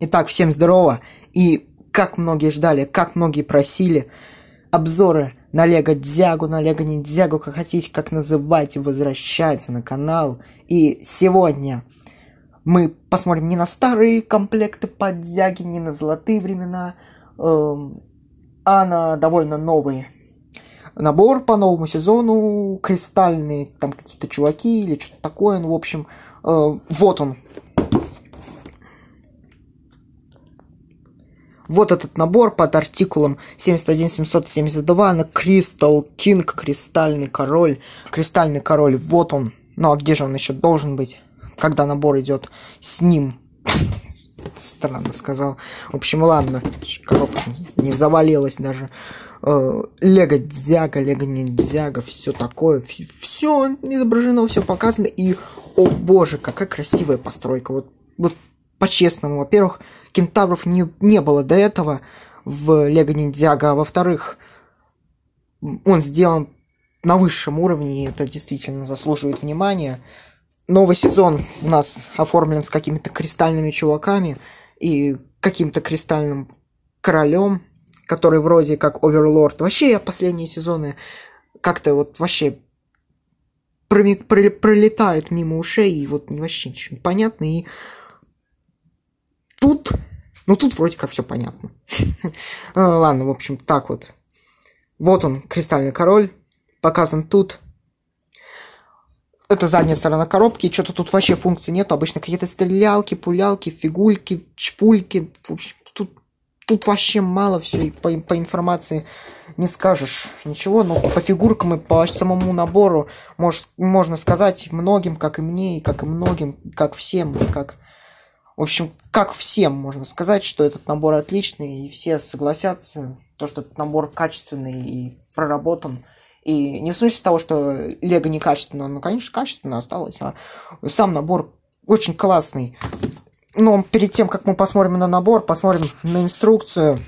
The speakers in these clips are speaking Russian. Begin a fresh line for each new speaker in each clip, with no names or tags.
Итак, всем здорово. И как многие ждали, как многие просили, обзоры на Лего Дзягу, на Лего Ниндзягу, как хотите, как называйте, возвращается на канал. И сегодня мы посмотрим не на старые комплекты под Дзяги, не на золотые времена, эм, а на довольно новые. Набор по новому сезону, кристальные там какие-то чуваки или что-то такое, ну, в общем, э, вот он, Вот этот набор под артикулом 71772 на Crystal King, Кристальный Король. Кристальный Король, вот он. Ну а где же он еще должен быть, когда набор идет с ним? Странно сказал. В общем, ладно, коробка не завалилась даже. Э, Лего Дзяга, Лего Ниндзяга, все такое, все изображено, все показано. И, о боже, какая красивая постройка. Вот, вот по-честному, во-первых, кентавров не, не было до этого в Лего Ниндзяго, а во-вторых, он сделан на высшем уровне, и это действительно заслуживает внимания. Новый сезон у нас оформлен с какими-то кристальными чуваками и каким-то кристальным королем, который вроде как Оверлорд. Вообще я последние сезоны как-то вот вообще пролетают мимо ушей, и вот вообще ничего не понятно, и тут, ну тут вроде как все понятно. Ну, ладно, в общем, так вот. Вот он, кристальный король, показан тут. Это задняя сторона коробки, что-то тут вообще функций нету, обычно какие-то стрелялки, пулялки, фигульки, чпульки, тут, тут вообще мало все, и по, по информации не скажешь ничего, но по фигуркам и по самому набору мож, можно сказать многим, как и мне, и как и многим, как всем, как в общем, как всем можно сказать, что этот набор отличный, и все согласятся, то, что этот набор качественный и проработан. И не в смысле того, что Лего некачественно, ну, конечно, качественно осталось, а сам набор очень классный. Но перед тем, как мы посмотрим на набор, посмотрим на инструкцию.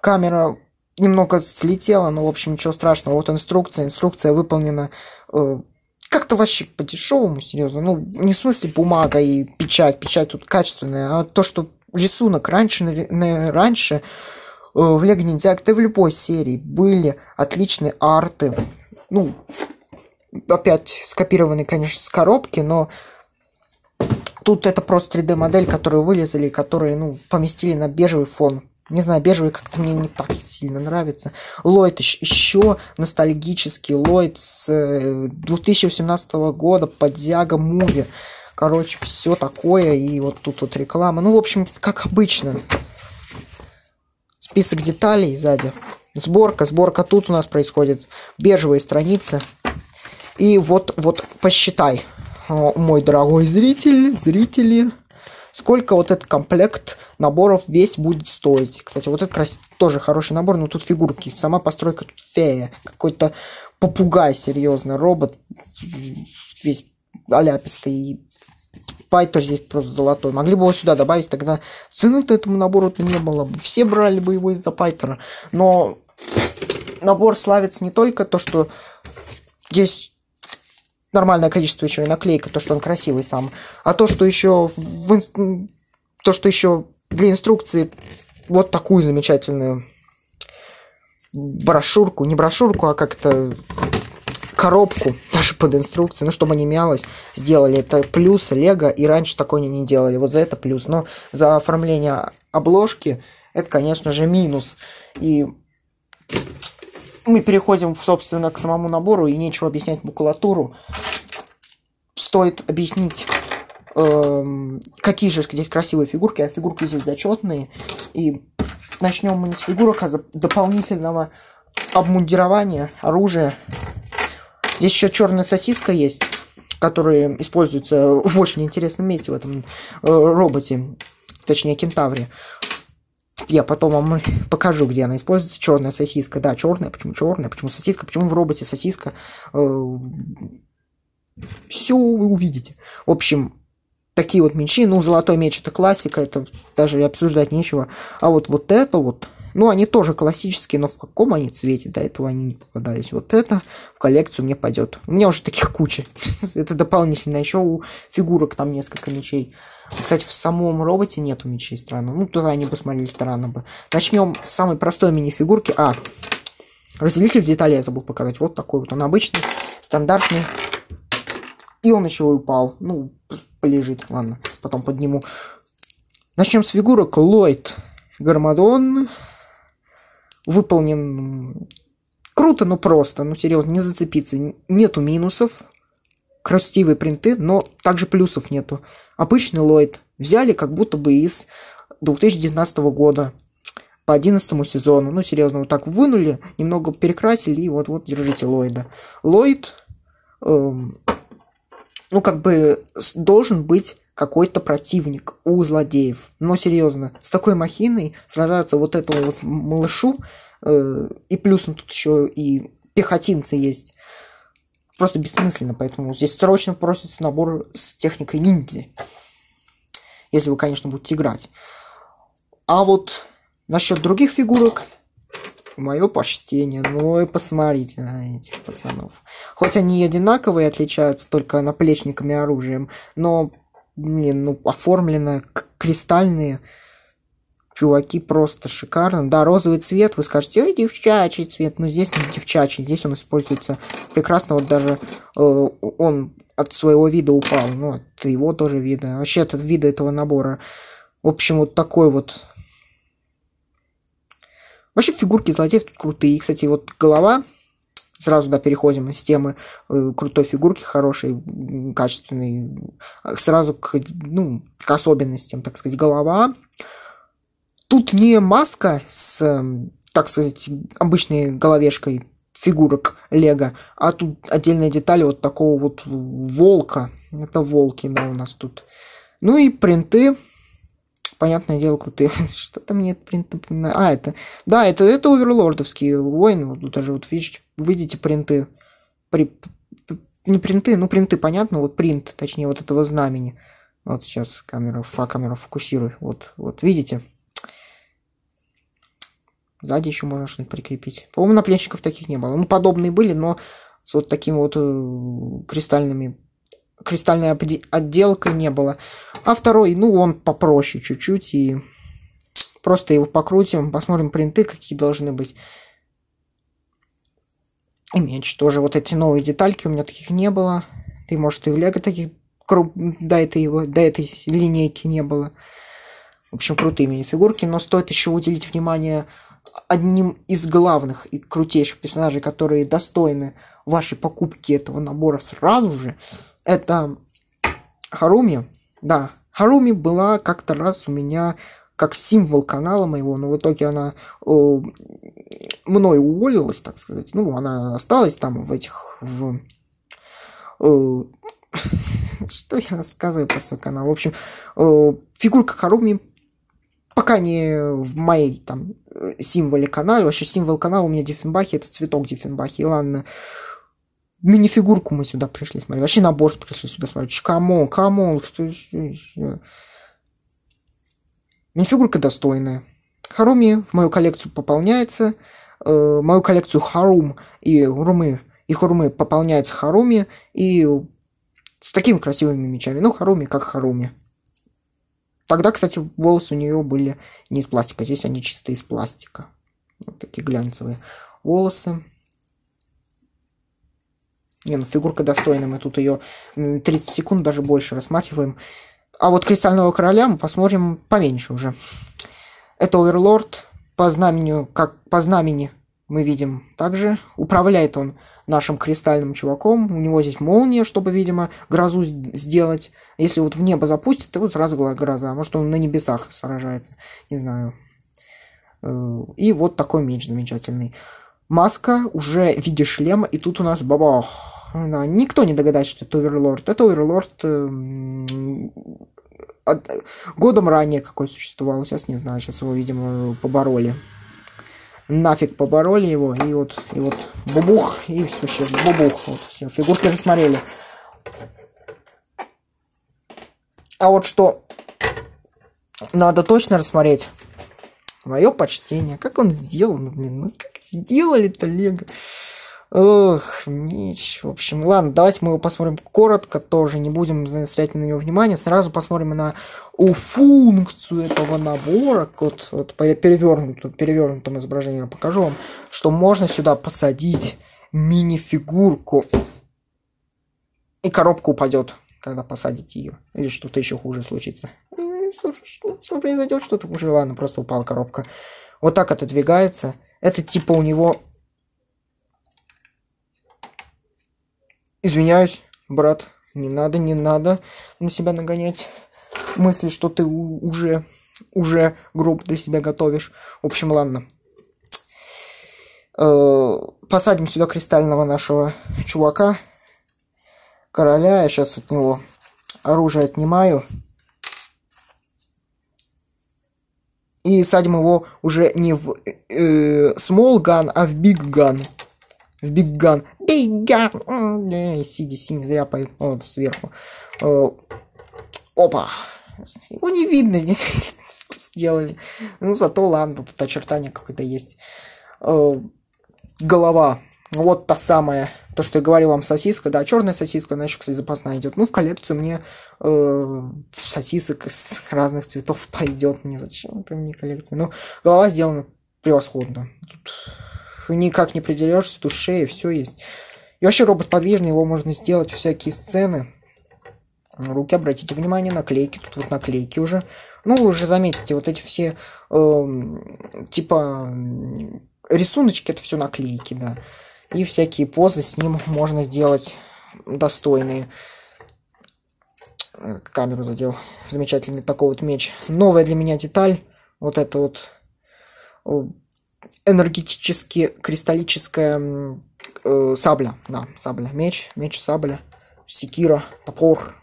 Камера немного слетела, но, в общем, ничего страшного. Вот инструкция. Инструкция выполнена э, как-то вообще по-дешевому, серьезно. Ну, не в смысле бумага и печать, печать тут качественная, а то, что рисунок раньше, раньше э, в Лего Ниндзяго, да в любой серии были отличные арты. Ну, опять скопированные, конечно, с коробки, но тут это просто 3D-модель, которую вылезали, которые, ну, поместили на бежевый фон. Не знаю, бежевый как-то мне не так сильно нравится. Ллойд еще ностальгический Ллойд с 2018 э, года под Зяга Муви. Короче, все такое. И вот тут вот реклама. Ну, в общем, как обычно. Список деталей сзади. Сборка. Сборка тут у нас происходит. Бежевые страницы. И вот, вот посчитай, мой дорогой зритель, зрители, сколько вот этот комплект наборов весь будет стоить. Кстати, вот это тоже хороший набор, но тут фигурки. Сама постройка тут фея. Какой-то попугай, серьезно. Робот весь аляпистый. Пайтер здесь просто золотой. Могли бы его сюда добавить, тогда цены-то этому набору-то не было. Все брали бы его из-за Пайтера. Но набор славится не только то, что есть нормальное количество еще и наклейка, то, что он красивый сам, а то, что еще в инст... то, что еще для инструкции вот такую замечательную брошюрку, не брошюрку, а как-то коробку, даже под инструкцию, ну, чтобы не мялось, сделали. Это плюс Лего, и раньше такое не, не делали. Вот за это плюс. Но за оформление обложки это, конечно же, минус. И мы переходим, собственно, к самому набору, и нечего объяснять макулатуру. Стоит объяснить, эм, какие же здесь красивые фигурки, а фигурки здесь зачетные. И начнем мы не с фигурок, а с дополнительного обмундирования, оружия. Здесь еще черная сосиска есть, которая используется в очень интересном месте в этом э, роботе, точнее кентавре. Я потом вам покажу, где она используется. Черная сосиска. Да, черная. Почему черная? Почему сосиска? Почему в роботе сосиска? Э, Все вы увидите. В общем, такие вот мечи. Ну, золотой меч это классика. Это даже обсуждать нечего. А вот вот это вот Ну, они тоже классические, но в каком они цвете, до этого они не попадались. Вот это в коллекцию мне пойдет. У меня уже таких куча. это дополнительно. Еще у фигурок там несколько мечей. Кстати, в самом роботе нету мечей, странно. Ну, туда они посмотрели странно бы. Начнем с самой простой мини-фигурки. А, разделитель деталей я забыл показать. Вот такой вот он обычный, стандартный. И он еще упал. Ну, полежит, ладно, потом подниму. Начнем с фигурок. Ллойд Гармадон. Выполнен круто, но просто. Ну, серьезно, не зацепиться. Нету минусов. Красивые принты, но также плюсов нету. Обычный Ллойд. Взяли как будто бы из 2019 года по 11 сезону. Ну, серьезно, вот так вынули, немного перекрасили, и вот-вот держите Ллойда. Ллойд, эм, ну, как бы должен быть какой-то противник у злодеев. Но серьезно, с такой махиной сражаться вот этому вот малышу, э, и плюсом тут еще и пехотинцы есть. Просто бессмысленно, поэтому здесь срочно просится набор с техникой ниндзя. Если вы, конечно, будете играть. А вот насчет других фигурок, мое почтение. Ну и посмотрите на этих пацанов. Хоть они одинаковые, отличаются только наплечниками и оружием, но блин, ну, оформлено кристальные. Чуваки просто шикарно. Да, розовый цвет, вы скажете, ой, девчачий цвет. Но здесь не девчачий, здесь он используется прекрасно. Вот даже э, он от своего вида упал. Ну, от его тоже вида. Вообще, от вида этого набора. В общем, вот такой вот. Вообще, фигурки злодеев тут крутые. Кстати, вот голова Сразу, да, переходим с темы э, крутой фигурки, хорошей, качественной, сразу к, ну, к особенностям, так сказать, голова. Тут не маска с, так сказать, обычной головешкой фигурок Лего, а тут отдельная деталь вот такого вот волка. Это волки, да, у нас тут. Ну и принты понятное дело, крутые. Что-то мне принт напоминает. А, это... Да, это, это оверлордовские войны. Вот даже вот видите, видите принты. При... Не принты, ну принты, понятно. Вот принт, точнее, вот этого знамени. Вот сейчас камера, фа, камера фокусируй. Вот, вот, видите? Сзади еще можно что-нибудь прикрепить. По-моему, наплечников таких не было. Ну, подобные были, но с вот такими вот э, кристальными кристальной отделкой не было. А второй, ну, он попроще чуть-чуть, и просто его покрутим, посмотрим принты, какие должны быть. И меч тоже. Вот эти новые детальки, у меня таких не было. Ты, может, и в Лего таких до этой, его, до этой линейки не было. В общем, крутые мини-фигурки, но стоит еще уделить внимание одним из главных и крутейших персонажей, которые достойны вашей покупки этого набора сразу же, это Харуми. Да, Харуми была как-то раз у меня как символ канала моего, но в итоге она э, мной уволилась, так сказать. Ну, она осталась там в этих... В, э, что я рассказываю про свой канал? В общем, э, фигурка Харуми пока не в моей там символе канала. Вообще символ канала у меня Диффенбахи, это цветок Диффенбахи. И ладно, мини-фигурку мы сюда пришли смотреть. Вообще набор пришли сюда смотреть. Come on, come on. Мини-фигурка достойная. Харуми в мою коллекцию пополняется. Э, мою коллекцию Харум и Хурумы и Хурумы пополняется Харуми. И с такими красивыми мечами. Ну, Харуми как Харуми. Тогда, кстати, волосы у нее были не из пластика. Здесь они чисто из пластика. Вот такие глянцевые волосы. Не, ну фигурка достойная, мы тут ее 30 секунд, даже больше рассматриваем. А вот Кристального Короля мы посмотрим поменьше уже. Это Оверлорд по знамению, как по знамени мы видим также. Управляет он нашим кристальным чуваком. У него здесь молния, чтобы, видимо, грозу сделать. Если вот в небо запустит, то вот сразу гроза. Может, он на небесах сражается. Не знаю. Э, и вот такой меч замечательный. Маска уже в виде шлема, и тут у нас бабах да, никто не догадается, что это Оверлорд. Это Оверлорд э, годом ранее какой существовал. Сейчас не знаю, сейчас его, видимо, побороли. Нафиг побороли его, и вот, и вот бубух, и вообще бубух. Вот все, фигурки рассмотрели. А вот что надо точно рассмотреть, Мое почтение. Как он сделан, блин? Ну как сделали-то Лего? Ох, меч. В общем, ладно, давайте мы его посмотрим коротко, тоже не будем заострять на него внимание. Сразу посмотрим на у функцию этого набора. Вот, вот перевернутом, перевернутом изображении я покажу вам, что можно сюда посадить мини-фигурку. И коробка упадет, когда посадите ее. Или что-то еще хуже случится. Что, что, что произойдет, что-то хуже. Ладно, просто упала коробка. Вот так отодвигается. Это типа у него Извиняюсь, брат, не надо, не надо на себя нагонять мысли, что ты уже, уже групп для себя готовишь. В общем, ладно. Э, посадим сюда кристального нашего чувака, короля. Я сейчас от него оружие отнимаю. И садим его уже не в э, small gun, а в big gun в Big Gun. Big Gun! Сиди, синий, зря поет. Вот, сверху. Опа! Его не видно здесь сделали. Ну, зато ладно, тут очертания какое-то есть. Голова. Вот та самая, то, что я говорил вам, сосиска, да, черная сосиска, она еще, кстати, запасная идет. Ну, в коллекцию мне э, сосисок из разных цветов пойдет. Мне зачем это мне коллекция? Ну, голова сделана превосходно. Тут никак не придерешься, тут шея, все есть. И вообще робот подвижный, его можно сделать всякие сцены. Руки, обратите внимание, наклейки, тут вот наклейки уже. Ну, вы уже заметите, вот эти все, э, типа, рисуночки, это все наклейки, да. И всякие позы с ним можно сделать достойные. Камеру задел. Замечательный такой вот меч. Новая для меня деталь. Вот это вот энергетически кристаллическая э, сабля, да, сабля, меч, меч, сабля, секира, топор,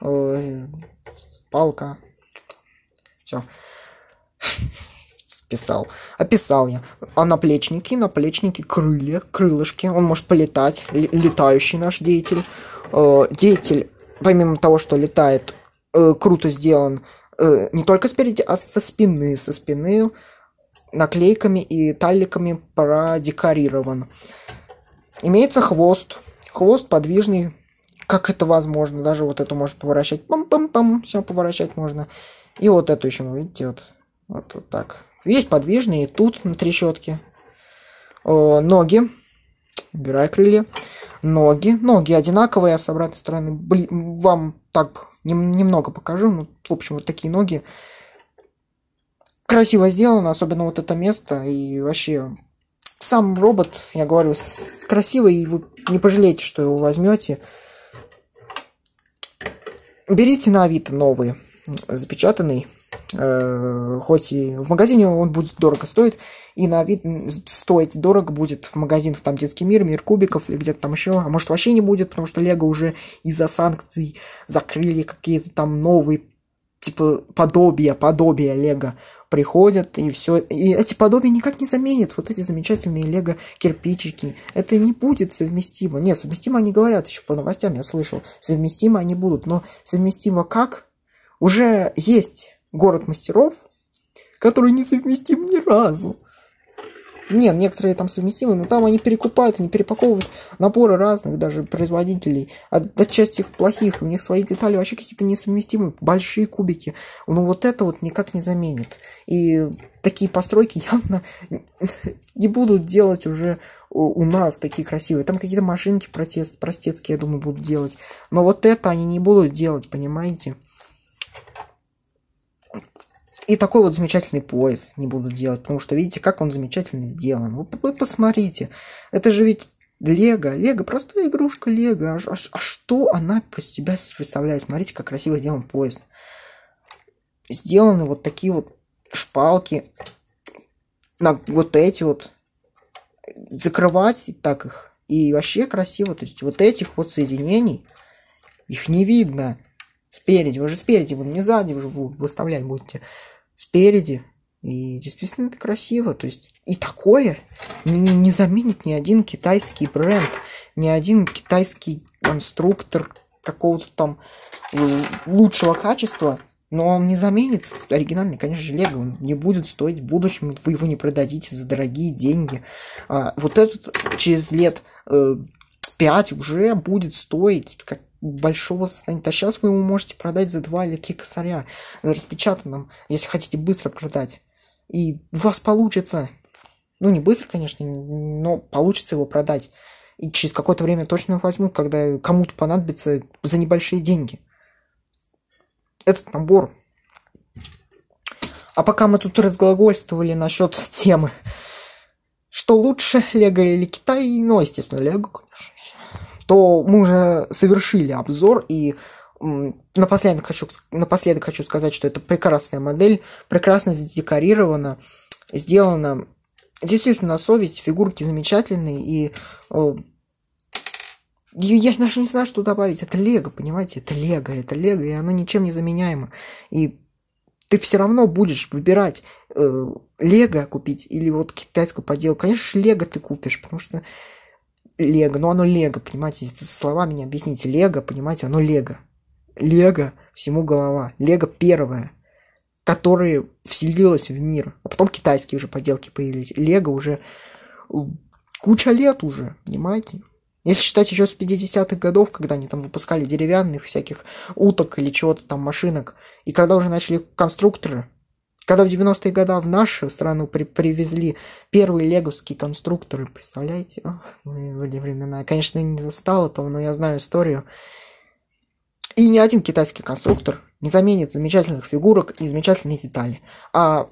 э, палка, все. Писал. Описал я. А наплечники, наплечники, крылья, крылышки. Он может полетать. Летающий наш деятель. Э, деятель, помимо того, что летает, э, круто сделан э, не только спереди, а со спины. Со спины наклейками и таликами продекорирован. Имеется хвост. Хвост подвижный. Как это возможно? Даже вот эту может поворачивать. Пам-пам-пам. Все поворачивать можно. И вот эту еще, видите, вот. Вот, вот так. Есть подвижные. Тут на трещотке. О, ноги. Убирай крылья. Ноги. Ноги одинаковые, а с обратной стороны. Блин, вам так немного покажу. Ну, в общем, вот такие ноги красиво сделано, особенно вот это место. И вообще, сам робот, я говорю, красивый, и вы не пожалеете, что его возьмете. Берите на Авито новый, запечатанный. Э, хоть и в магазине он будет дорого стоить, и на вид стоить дорого будет в магазинах там детский мир, мир кубиков или где-то там еще, а может вообще не будет, потому что Лего уже из-за санкций закрыли какие-то там новые типа подобия, подобия Лего приходят и все. И эти подобия никак не заменят вот эти замечательные лего кирпичики. Это не будет совместимо. Нет, совместимо они говорят еще по новостям, я слышал. Совместимо они будут. Но совместимо как? Уже есть город мастеров, который не совместим ни разу. Нет, некоторые там совместимы, но там они перекупают, они перепаковывают наборы разных даже производителей. Отчасти их плохих, у них свои детали вообще какие-то несовместимые, большие кубики. Но вот это вот никак не заменит. И такие постройки явно не будут делать уже у нас такие красивые. Там какие-то машинки протест, простецкие, я думаю, будут делать. Но вот это они не будут делать, понимаете? И такой вот замечательный пояс не буду делать, потому что видите, как он замечательно сделан. Вы, вы посмотрите, это же ведь Лего, Лего, простая игрушка Лего. А, а, а что она про себя представляет? Смотрите, как красиво сделан пояс. Сделаны вот такие вот шпалки на вот эти вот закрывать так их и вообще красиво. То есть вот этих вот соединений их не видно спереди. Вы же спереди, вы не сзади уже выставлять будете спереди. И действительно это красиво. То есть и такое не, не заменит ни один китайский бренд, ни один китайский конструктор какого-то там э, лучшего качества Но он не заменит оригинальный, конечно же, Лего. Он не будет стоить в будущем, вы его не продадите за дорогие деньги. А вот этот через лет э, 5 уже будет стоить как большого состояния. А сейчас вы его можете продать за 2 или 3 косаря распечатанным, если хотите быстро продать. И у вас получится. Ну, не быстро, конечно, но получится его продать. И через какое-то время точно возьмут, когда кому-то понадобится за небольшие деньги. Этот набор. А пока мы тут разглагольствовали насчет темы, что лучше, Лего или Китай, ну, естественно, Лего, конечно то мы уже совершили обзор, и напоследок хочу, напоследок хочу сказать, что это прекрасная модель, прекрасно задекорирована, сделана действительно на совесть, фигурки замечательные, и я даже не знаю, что добавить. Это Лего, понимаете? Это Лего, это Лего, и оно ничем не заменяемо. И ты все равно будешь выбирать э, Лего купить или вот китайскую поделку. Конечно, Лего ты купишь, потому что Лего, ну оно Лего, понимаете, это словами не объясните. Лего, понимаете, оно Лего. Лего, всему голова. Лего первое, которое вселилось в мир. А потом китайские уже поделки появились. Лего уже куча лет уже, понимаете? Если считать еще с 50-х годов, когда они там выпускали деревянных всяких уток или чего-то там машинок, и когда уже начали конструкторы когда в 90-е годы в нашу страну при привезли первые леговские конструкторы, представляете? Были времена. Я, конечно, не застал этого, но я знаю историю. И ни один китайский конструктор не заменит замечательных фигурок и замечательные детали. А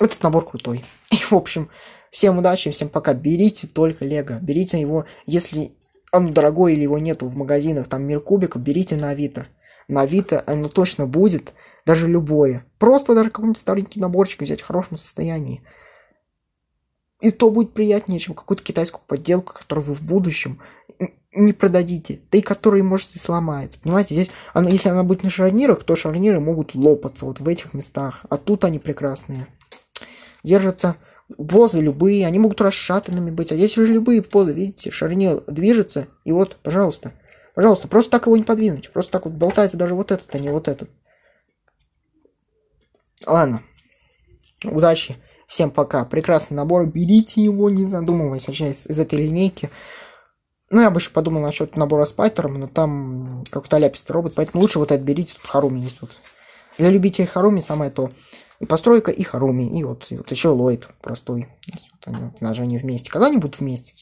этот набор крутой. И, в общем, всем удачи, всем пока. Берите только Лего. Берите его, если он дорогой или его нету в магазинах, там мир кубиков, берите на Авито. На Авито оно точно будет даже любое. Просто даже какой-нибудь старенький наборчик взять в хорошем состоянии. И то будет приятнее, чем какую-то китайскую подделку, которую вы в будущем не продадите, да и которая, может, и сломается. Понимаете, здесь, она, если она будет на шарнирах, то шарниры могут лопаться вот в этих местах. А тут они прекрасные. Держатся позы любые, они могут расшатанными быть. А здесь уже любые позы, видите, шарнир движется, и вот, пожалуйста, пожалуйста, просто так его не подвинуть. Просто так вот болтается даже вот этот, а не вот этот. Ладно. Удачи. Всем пока. Прекрасный набор. Берите его, не задумываясь вообще из, из этой линейки. Ну, я бы еще подумал насчет набора с Пайтером, но там какой-то ляпистый робот, поэтому лучше вот это берите, тут Харуми есть тут. Для любителей Харуми самое то. И постройка, и Харуми, и вот, и вот еще Ллойд простой. Вот они, вот, даже они вместе. Когда они будут вместе?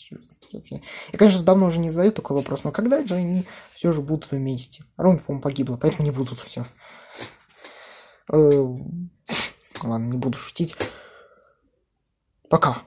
Я, конечно, давно уже не задаю такой вопрос, но когда же они все же будут вместе? Харуми, по-моему, погибла, поэтому не будут все. Э, ладно, не буду шутить. Пока.